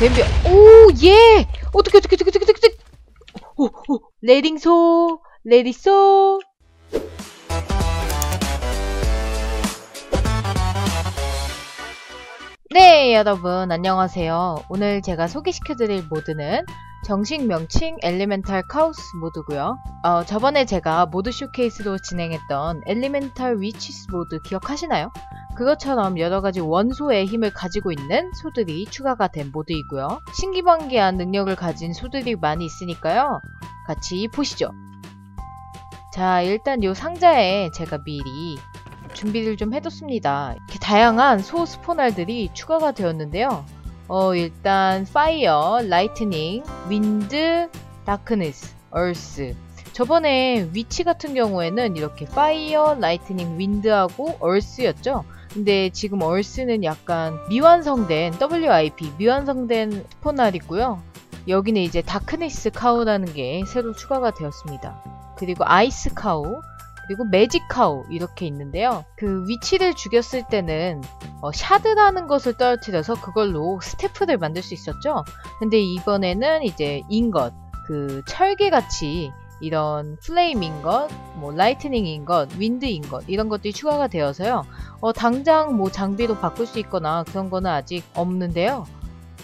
댐벼. 오, yeah! 어떻게, 어떻게, 어떻게, 어떻게, 레딩소, 레디소. 네, 여러분, 안녕하세요. 오늘 제가 소개시켜드릴 mod는 정식 명칭 Elemental Cows Mod고요. 어, 저번에 제가 mod 쇼케이스로 진행했던 Elemental Witches Mod 기억하시나요? 그것처럼 여러가지 원소의 힘을 가지고 있는 소들이 추가가 된 mod이고요. 신기방기한 능력을 가진 소들이 많이 있으니까요. 같이 보시죠. 자, 일단 이 상자에 제가 미리 준비를 좀 해뒀습니다. 이렇게 다양한 소 spawn알들이 추가가 되었는데요. 어, 일단 fire, lightning, wind, darkness, earth. 저번에 witch 같은 경우에는 이렇게 fire, lightning, wind하고 earth였죠. 근데 지금 earth는 약간 미완성된 WIP, 미완성된 spawn알이고요. 여기는 이제 darkness cow라는 게 새로 추가가 되었습니다. 그리고 ice cow, 그리고 magic cow 이렇게 있는데요. 그 witch를 죽였을 때는 어, shard라는 것을 떨어뜨려서 그걸로 staff를 만들 수 있었죠. 근데 이번에는 이제 ingot, 그 철괴같이 이런 flame ingot, 뭐 라이트닝인 것, 윈드인 것 이런 것들이 추가가 되어서요. 어, 당장 뭐 장비로 바꿀 수 있거나 그런 거는 아직 없는데요.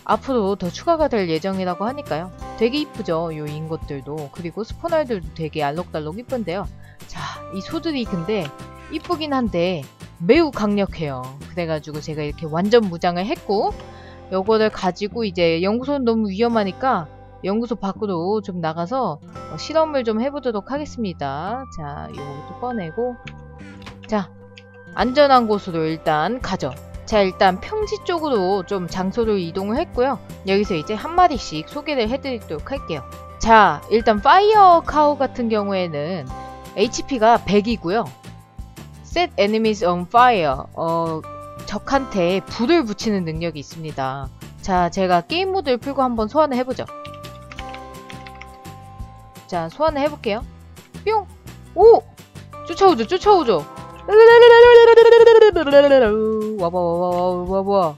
앞으로 더 추가가 될 예정이라고 하니까요. 되게 이쁘죠, 요 인것들도. 그리고 스포널들도 되게 알록달록 이쁜데요. 자, 이 소들이 근데 이쁘긴 한데 매우 강력해요. 그래가지고 제가 이렇게 완전 무장을 했고 요거를 가지고 이제 연구소는 너무 위험하니까 연구소 밖으로 좀 나가서 어, 실험을 좀 해보도록 하겠습니다. 자, 요것도 꺼내고 자, 안전한 곳으로 일단 가죠. 자, 일단 평지 쪽으로 좀 장소를 이동을 했고요. 여기서 이제 한 마리씩 소개를 해드리도록 할게요. 자, 일단 파이어 카우 같은 경우에는 HP가 100이고요. Set enemies on fire. 어, 적한테 불을 붙이는 능력이 있습니다. 자, 제가 게임 모드를 풀고 한번 소환을 해보죠. 자, 소환을 해볼게요. 뿅! 오! 쫓아오죠, 쫓아오죠. 와봐, 와봐, 와봐, 와봐.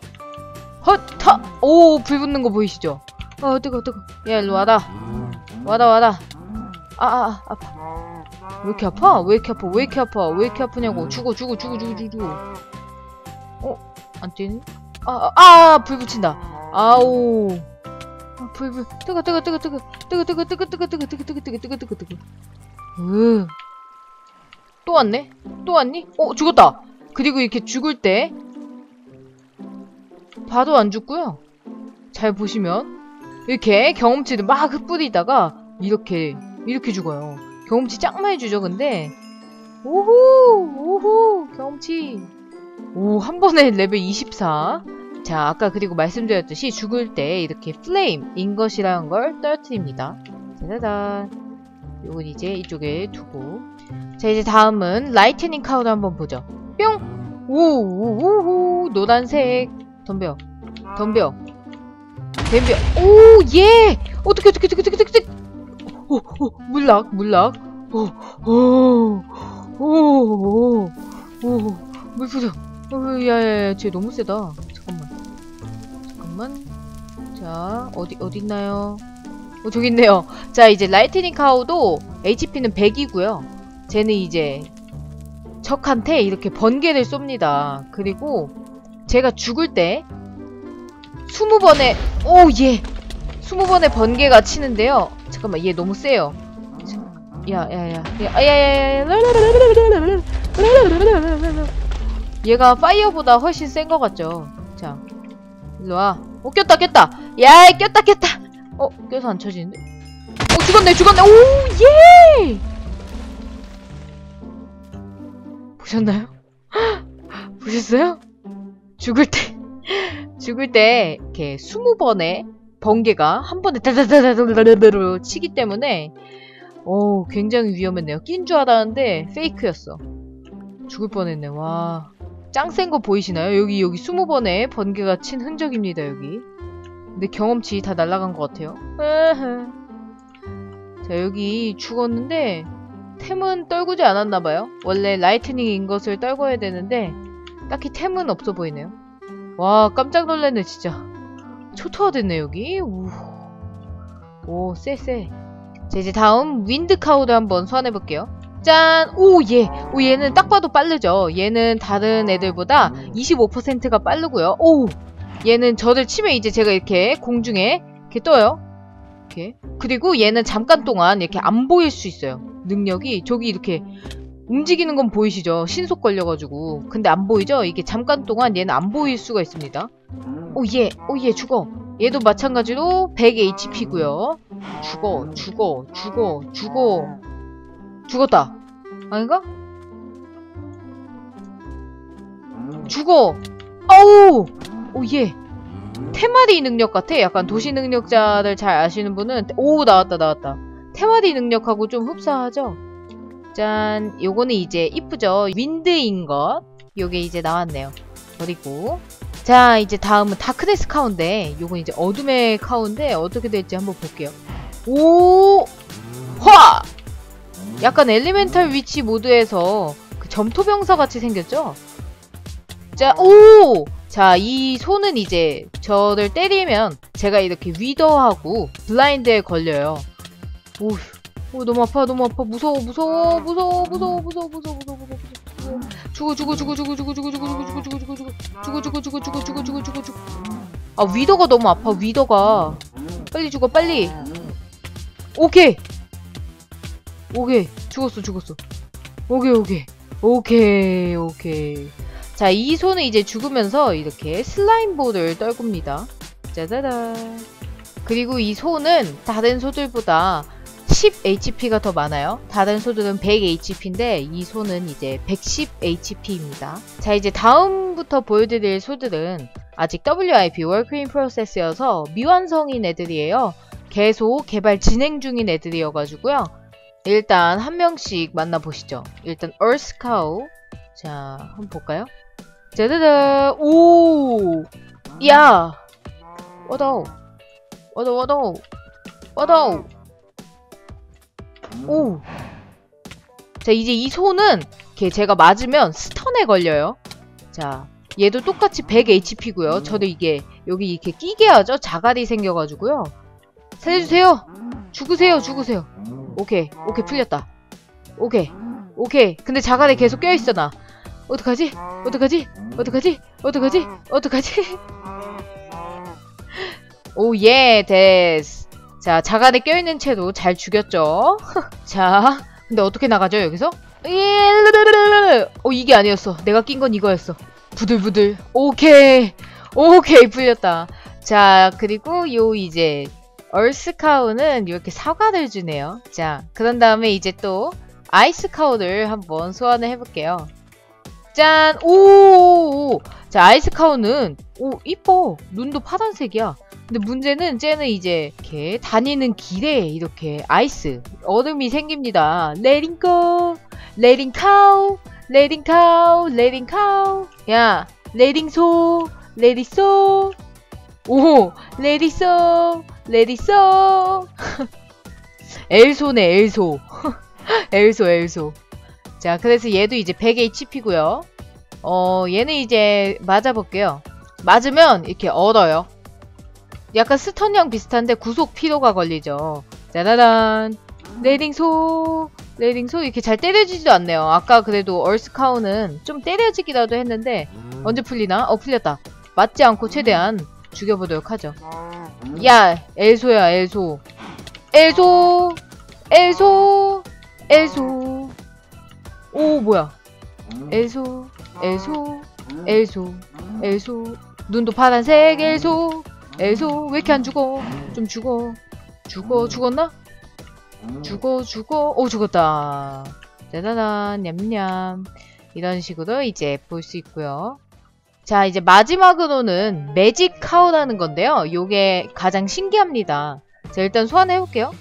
헛! 타! 오! 불 붙는 거 보이시죠? 어, 뜨거, 뜨거. 야, 일로 와라. 와라, 와라. 아, 아, 아, 아파. 왜 이렇게 아파? 왜 이렇게 아파? 왜 이렇게 아파? 왜 이렇게 아프냐고. 죽어, 죽어, 죽어, 죽어, 죽어, 죽어. 어? 안 뛰니? 아, 아, 아, 불 붙인다. 아우. 아, 불, 불. 뜨거, 뜨거, 뜨거, 뜨거. 뜨거, 뜨거, 뜨거, 뜨거, 뜨거, 뜨거, 뜨거, 뜨거, 뜨거, 뜨거, 뜨거. 으. 또 왔네? 또 왔니? 어, 죽었다. 그리고 이렇게 죽을 때 봐도 안 죽고요. 잘 보시면 이렇게 경험치를 막 흩뿌리다가 이렇게 이렇게 죽어요. 경험치 짱 많이 주죠, 근데. 오호! 오호! 경험치. 오, 한 번에 레벨 24. 자, 아까 그리고 말씀드렸듯이 죽을 때 이렇게 flame ingot이라는 걸 떨어뜨립니다. 짜자잔. 요건 이제 이쪽에 두고. 자, 이제 다음은 lightning cow도 한번 보죠. 뿅! 오, 오, 오, 오, 노란색. 덤벼. 덤벼. 덤벼. 오, yeah! 어떻게, 어떻게, 어떻게, 어떻게, 어떻게. 물락, 물락. 오, 오, 오, 오, 오, 물푸려. 어, 야, 야, 야, 쟤 너무 세다. 잠깐만. 잠깐만. 자, 어디, 있나요? 어, 저기 있네요. 자, 이제 lightning cow도 HP는 100이고요. 쟤는 이제 적한테 이렇게 번개를 쏩니다. 그리고 제가 죽을 때 20번의, 오, 예! 20번의 번개가 치는데요. 잠깐만, 얘 너무 세요. 야, 야, 야, 야, 야, 야, 야, 얘가 파이어보다 훨씬 센 것 같죠? 자, 일로 와. 어, 꼈다, 꼈다! 야, 꼈다, 꼈다! 어, 껴서 안 쳐지는데? 어, 죽었네, 죽었네! 오, 예! 보셨나요? 보셨어요? 죽을 때, 죽을 때, 이렇게 20번의 번개가 한 번에 다다다다다다다로 치기 때문에 오 굉장히 위험했네요. 낀 줄 알았는데 페이크였어. 죽을 뻔했네. 와. 짱 센 거 보이시나요? 여기 여기 20번의 번개가 친 흔적입니다. 여기. 근데 경험치 다 날라간 것 같아요. 자 여기 죽었는데 템은 떨구지 않았나봐요. 원래 lightning ingot을 떨궈야 되는데 딱히 템은 없어 보이네요. 와 깜짝 놀랐네 진짜. 초토화됐네 여기 우. 오 쎄쎄 자 이제 다음 wind cow도 한번 소환해볼게요 짠! 오, 얘! 오, 얘는 딱 봐도 빠르죠? 얘는 다른 애들보다 25%가 빠르고요. 오! 얘는 저를 치면 이제 제가 이렇게 공중에 이렇게 떠요. 이렇게. 그리고 얘는 잠깐 동안 이렇게 안 보일 수 있어요. 능력이 저기 이렇게 움직이는 건 보이시죠? 신속 걸려가지고. 근데 안 보이죠? 이게 잠깐 동안 얘는 안 보일 수가 있습니다. 오, 얘! 오, 얘 죽어! 얘도 마찬가지로 100 HP고요. 죽어, 죽어, 죽어, 죽어. 죽었다. 아닌가? 죽어. 아우. 오 예. 테마리 능력 같아. 약간 도시 능력자들 잘 아시는 분은 오 나왔다 나왔다. 테마리 능력하고 좀 흡사하죠. 짠. 요거는 이제 이쁘죠. 윈드인 것. 요게 이제 나왔네요. 그리고 자 이제 다음은 다크네스 카운데 요건 이제 어둠의 카운데 어떻게 될지 한번 볼게요. 오. 화! 약간 엘리멘탈 위치 모드에서 그 점토병사 같이 생겼죠? 자, 오! 자, 이 손은 이제 저를 때리면 제가 이렇게 위더하고 블라인드에 걸려요. 오, 오 너무 아파, 너무 아파. 무서워, 무서워, 무서워, 무서워, 무서워, 무서워, 무서워, 무서워. 죽어, 죽어, 죽어, 죽어, 죽어, 죽어, 죽어, 죽어, 죽어, 죽어, 죽어, 죽어, 죽어, 죽어, 죽어, 죽어, 죽어, 죽어, 죽어, 죽어. 아, 위더가 너무 아파, 위더가. 빨리 죽어, 빨리. 오케이. 오케이 죽었어 죽었어 오케이 오케이 오케이 오케이 자 이 손은 이제 죽으면서 이렇게 슬라임볼을 떨굽니다 짜자잔 그리고 이 소는 다른 소들보다 10 HP가 더 많아요. 다른 소들은 100 HP인데 이 소는 이제 110 HP입니다. 자 이제 다음부터 보여드릴 소들은 아직 WIP 월크인 프로세스여서 미완성인 애들이에요. 계속 개발 진행 중인 애들이어가지고요. 일단 한 명씩 만나보시죠. 일단 earth cow 자 한번 볼까요? 짜자자 오! 야! 워더우 워더 워더우 워더우 오! 자 이제 이 소는 이렇게 제가 맞으면 stun에 걸려요. 자 얘도 똑같이 100 HP고요. 저도 이게 여기 이렇게 끼게 하죠. 자갈이 생겨가지고요. 살려주세요. 죽으세요. 죽으세요. 오케이 오케이 풀렸다 오케이 오케이 근데 자갈에 계속 껴있어 나 어떡하지? 어떡하지? 어떡하지? 어떡하지? 어떡하지? 오 예 데스 자 자갈에 껴있는 채도 잘 죽였죠 자 근데 어떻게 나가죠 여기서? 어 이게 아니었어 내가 낀 건 이거였어 부들부들 오케이 오케이 풀렸다 자 그리고 요 이제 얼스카우는 이렇게 사과를 주네요. 자, 그런 다음에 이제 또 아이스카우를 한번 소환을 해볼게요. 짠! 오! 자, 아이스카우는 오, 이뻐. 눈도 파란색이야. 근데 문제는 쟤는 이제 이렇게 다니는 길에 이렇게 아이스, 얼음이 생깁니다. 레링고! 레링카우! 레링카우! 레링카우! 야, 레링소! 레리소! 오! 레리소! 레디소 엘소네 엘소 엘소 엘소 자 그래서 얘도 이제 100 HP고요 어 얘는 이제 맞아볼게요. 맞으면 이렇게 얼어요. 약간 stun형 비슷한데 구속 피로가 걸리죠. 짜라란. 레딩소. 레딩소. 이렇게 잘 때려지지도 않네요. 아까 그래도 얼스카우는 좀 때려지기라도 했는데 언제 풀리나? 어 풀렸다. 맞지 않고 최대한 죽여보도록 하죠. 야 엘소야 엘소. 엘소. 엘소. 엘소. 오 뭐야 엘소 엘소 엘소 엘소 눈도 파란색 엘소 엘소 왜 이렇게 안 죽어 좀 죽어 죽어 죽었나? 죽어 죽어 오 죽었다 짜자잔 냠냠 이런 식으로 이제 볼 수 있고요 자 이제 마지막으로는 매직 카우라는 건데요. 요게 가장 신기합니다. 자 일단 소환해 볼게요.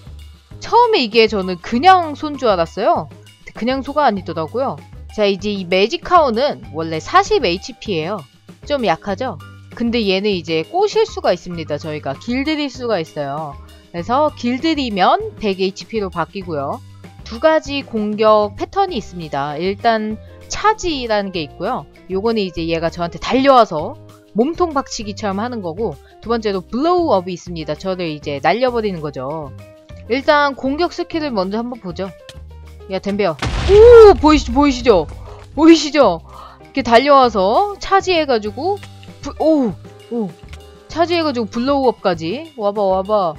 처음에 이게 저는 그냥 손 줄 알았어요. 그냥 소가 아니더라고요. 자 이제 이 매직 카우는 원래 40 HP예요. 좀 약하죠? 근데 얘는 이제 꼬실 수가 있습니다. 저희가 길들일 수가 있어요. 그래서 길들이면 100 HP로 바뀌고요. 두 가지 공격 패턴이 있습니다. 일단 차지라는 게 있고요. 요거는 이제 얘가 저한테 달려와서 몸통 박치기처럼 하는 거고 두 번째로 blow up이 있습니다. 저를 이제 날려버리는 거죠. 일단 공격 스킬을 먼저 한번 보죠. 야 덤벼. 오 보이시 보이시죠? 보이시죠? 이렇게 달려와서 charge해가지고 부, 오, 오 charge해가지고 blow up까지 와봐 와봐.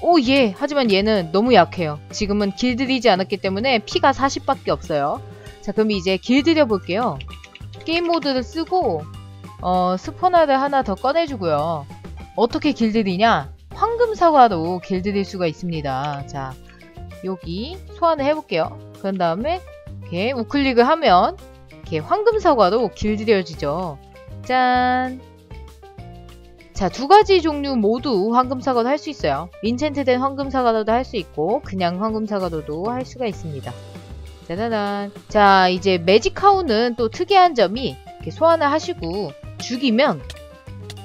오 yeah. 하지만 얘는 너무 약해요. 지금은 길들이지 않았기 때문에 피가 40밖에 없어요. 자 그럼 이제 길들여 볼게요. 게임 모드를 쓰고 어 spawn알을 하나 더 꺼내주고요. 어떻게 길들이냐? 황금 사과로 길들일 수가 있습니다. 자 여기 소환을 해볼게요. 그런 다음에 이렇게 우클릭을 하면 이렇게 황금 사과로 길들여지죠. 짠. 자, 두 가지 종류 모두 황금 사과도 할 수 있어요. 인챈트된 황금 사과로도 할 수 있고 그냥 황금 사과로도 할 수가 있습니다. 짜자잔. 자, 이제 매직하우는 또 특이한 점이 이렇게 소환을 하시고 죽이면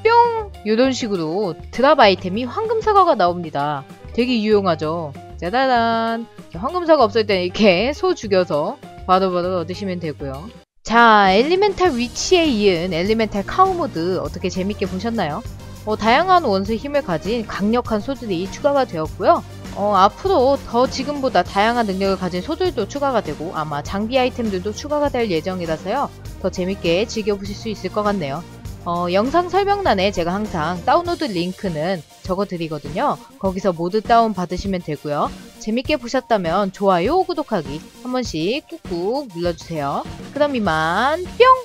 뿅! 이런 식으로 드랍 아이템이 황금 사과가 나옵니다. 되게 유용하죠. 짜자잔. 자, 황금 사과 없을 때는 이렇게 소 죽여서 바로바로 얻으시면 되고요. 자, Elemental Witch에 이은 Elemental Cow Mod 어떻게 재밌게 보셨나요? 어, 다양한 원소의 힘을 가진 강력한 소들이 추가가 되었고요. 어, 앞으로 더 지금보다 다양한 능력을 가진 소들도 추가가 되고 아마 장비 아이템들도 추가가 될 예정이라서요. 더 재밌게 즐겨보실 수 있을 것 같네요. 어, 영상 설명란에 제가 항상 다운로드 링크는 적어드리거든요. 거기서 모두 다운 받으시면 되고요. 재밌게 보셨다면 좋아요, 구독하기 한 번씩 꾹꾹 눌러주세요. 그럼 이만 뿅!